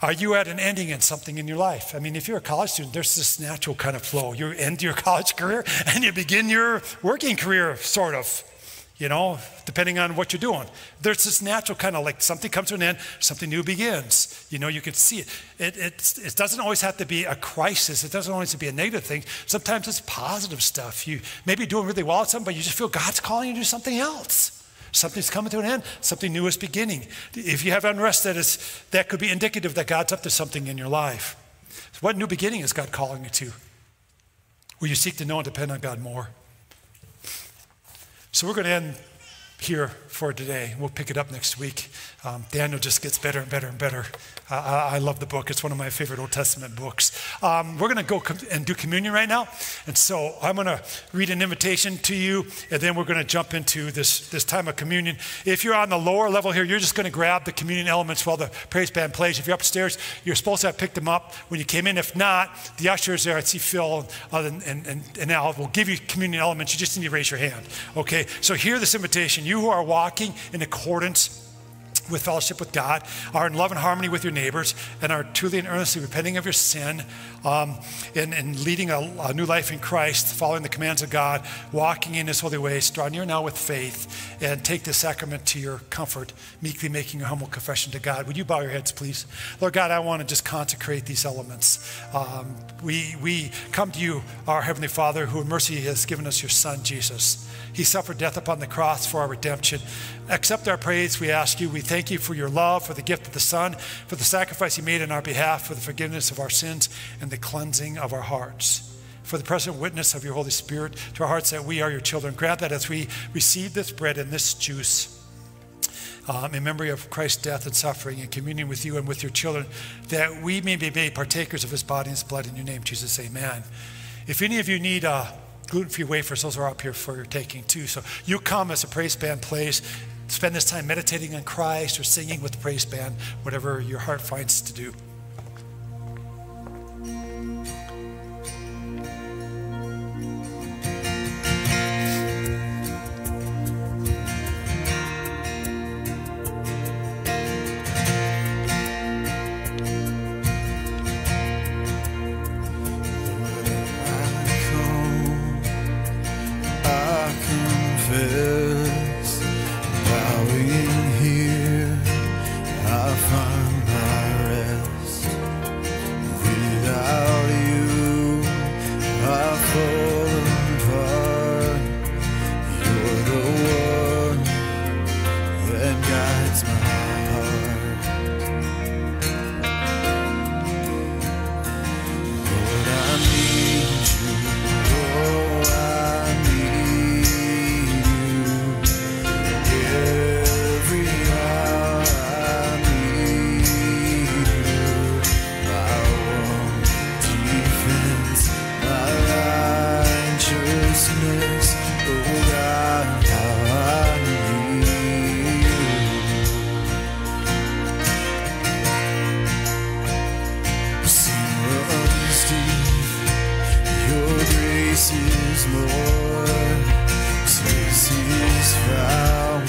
Are you at an ending in something in your life? I mean, if you're a college student, there's this natural kind of flow. You end your college career and you begin your working career, sort of, you know, depending on what you're doing. There's this natural kind of like something comes to an end, something new begins. You know, you can see it. It, it, it doesn't always have to be a crisis, it doesn't always have to be a negative thing. Sometimes it's positive stuff. You may be doing really well at something, but you just feel God's calling you to do something else. Something's coming to an end, something new is beginning. If you have unrest, that, is, that could be indicative that God's up to something in your life. What new beginning is God calling you to? Will you seek to know and depend on God more? So we're going to end here for today. We'll pick it up next week. Um, Daniel just gets better and better and better. I, I love the book. It's one of my favorite Old Testament books. Um, we're going to go com- and do communion right now. And so I'm going to read an invitation to you, and then we're going to jump into this, this time of communion. If you're on the lower level here, you're just going to grab the communion elements while the praise band plays. If you're upstairs, you're supposed to have picked them up when you came in. If not, the ushers there, I see Phil uh, and, and, and, and Al will give you communion elements. You just need to raise your hand. Okay? So hear this invitation. You who are walking in accordance with fellowship with God, are in love and harmony with your neighbors, and are truly and earnestly repenting of your sin um, and, and leading a, a new life in Christ, following the commands of God, walking in His holy ways, draw near now with faith, and take this sacrament to your comfort, meekly making your humble confession to God. Would you bow your heads, please? Lord God, I want to just consecrate these elements. Um, we, we come to you, our Heavenly Father, who in mercy has given us your Son, Jesus. He suffered death upon the cross for our redemption. Accept our praise, we ask you. We thank you for your love, for the gift of the Son, for the sacrifice he made in our behalf, for the forgiveness of our sins, and the cleansing of our hearts. For the present witness of your Holy Spirit to our hearts that we are your children. Grant that as we receive this bread and this juice, um, in memory of Christ's death and suffering, in communion with you and with your children, that we may be made partakers of his body and his blood in your name, Jesus. Amen. If any of you need uh, gluten-free wafers, those are up here for your taking too. So you come as a praise band plays, spend this time meditating on Christ or singing with the praise band, whatever your heart finds to do. Grace is more. Grace is found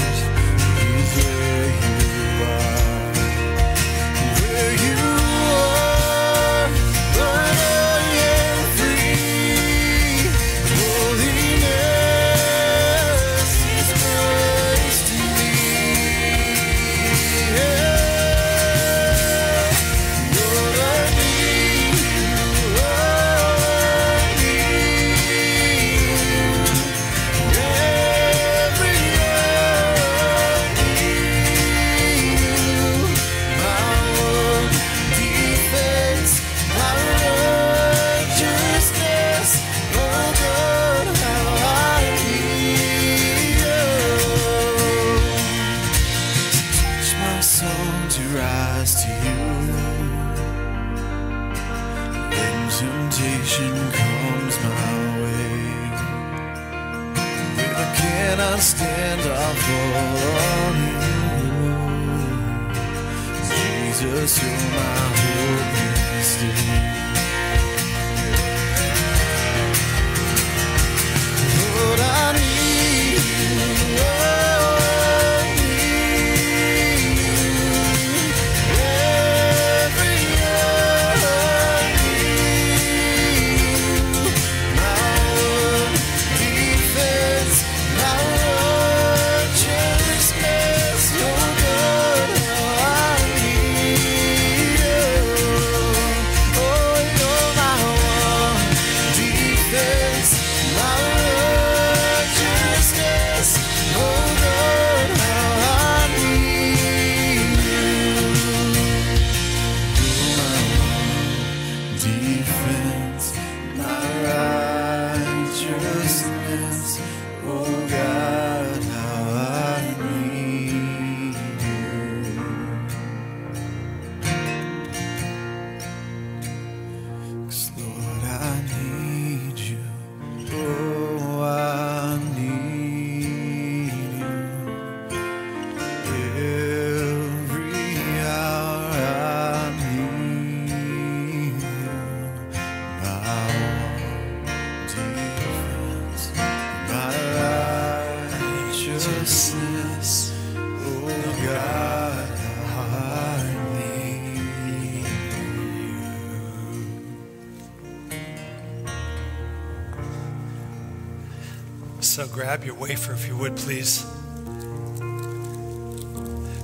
grab your wafer if you would, please.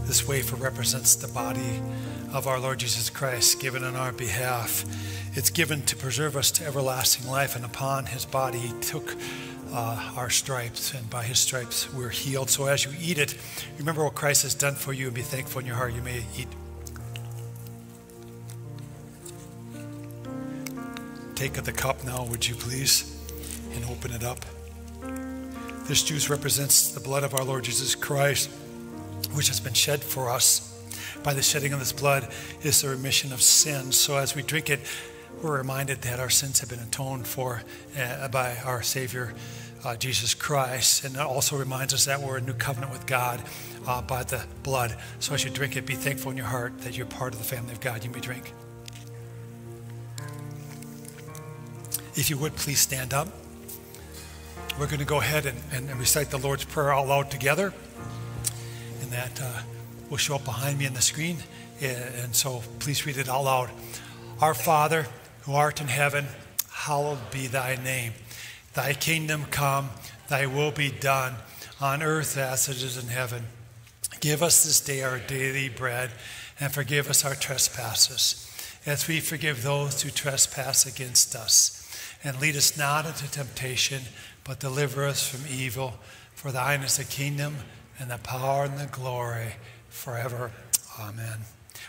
This wafer represents the body of our Lord Jesus Christ given on our behalf. It's given to preserve us to everlasting life, and upon his body he took uh, our stripes, and by his stripes we're healed. So as you eat it, remember what Christ has done for you and be thankful in your heart. You may eat. Take of the cup now, would you please, and open it up. This juice represents the blood of our Lord Jesus Christ, which has been shed for us. By the shedding of this blood is the remission of sins. So as we drink it, we're reminded that our sins have been atoned for uh, by our Savior, uh, Jesus Christ. And it also reminds us that we're in a new covenant with God uh, by the blood. So as you drink it, be thankful in your heart that you're part of the family of God. You may drink. If you would, please stand up. We're going to go ahead and, and recite the Lord's Prayer all out loud together. And that uh, will show up behind me on the screen. And so please read it all out loud. Our Father, who art in heaven, hallowed be thy name. Thy kingdom come, thy will be done, on earth as it is in heaven. Give us this day our daily bread, and forgive us our trespasses, as we forgive those who trespass against us. And lead us not into temptation, but deliver us from evil. For thine is the kingdom, and the power, and the glory forever. Amen.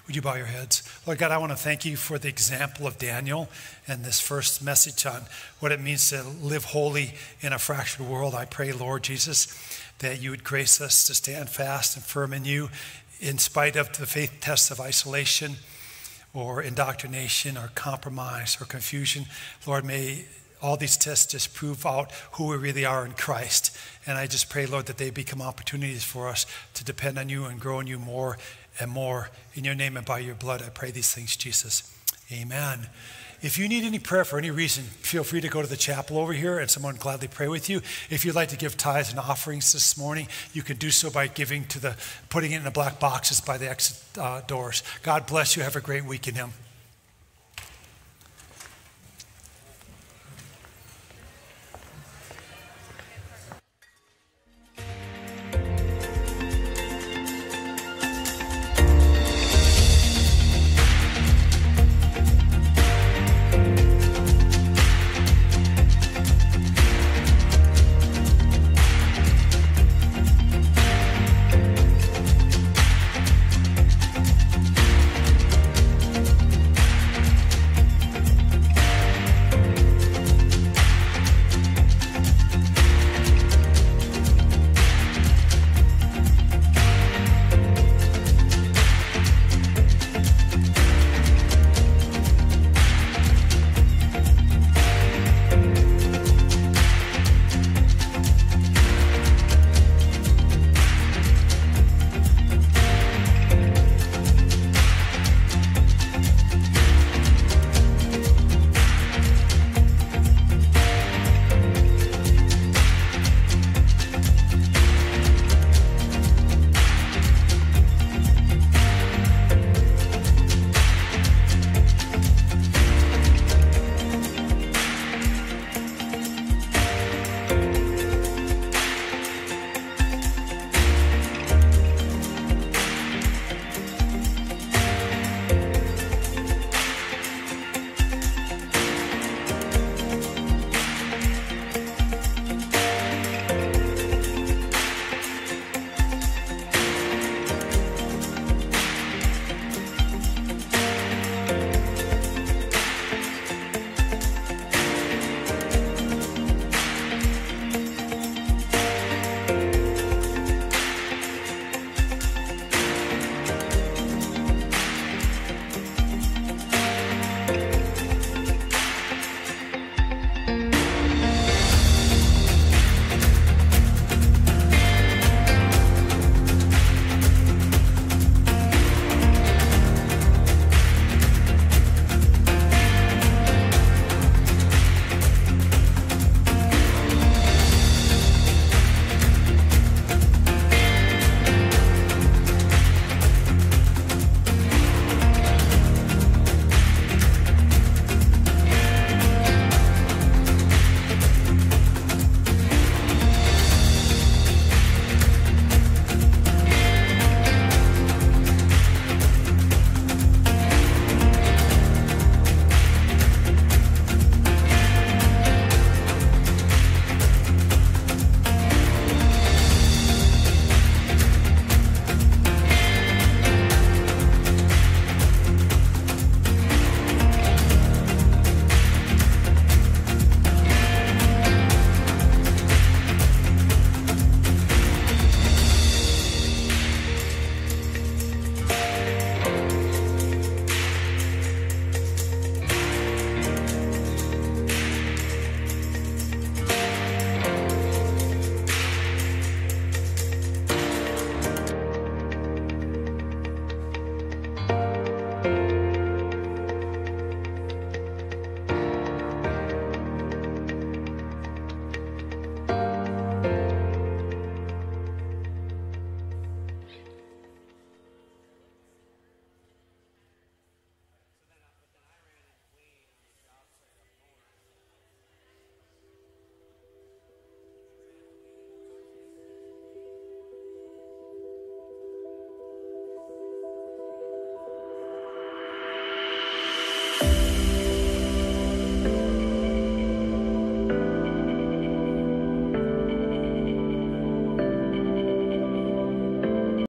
Would you bow your heads? Lord God, I want to thank you for the example of Daniel and this first message on what it means to live holy in a fractured world. I pray, Lord Jesus, that you would grace us to stand fast and firm in you in spite of the faith tests of isolation or indoctrination or compromise or confusion. Lord, may all these tests just prove out who we really are in Christ. And I just pray, Lord, that they become opportunities for us to depend on you and grow in you more and more. In your name and by your blood, I pray these things, Jesus. Amen. If you need any prayer for any reason, feel free to go to the chapel over here and someone gladly pray with you. If you'd like to give tithes and offerings this morning, you can do so by giving to the, putting it in the black boxes by the exit uh, doors. God bless you. Have a great week in Him.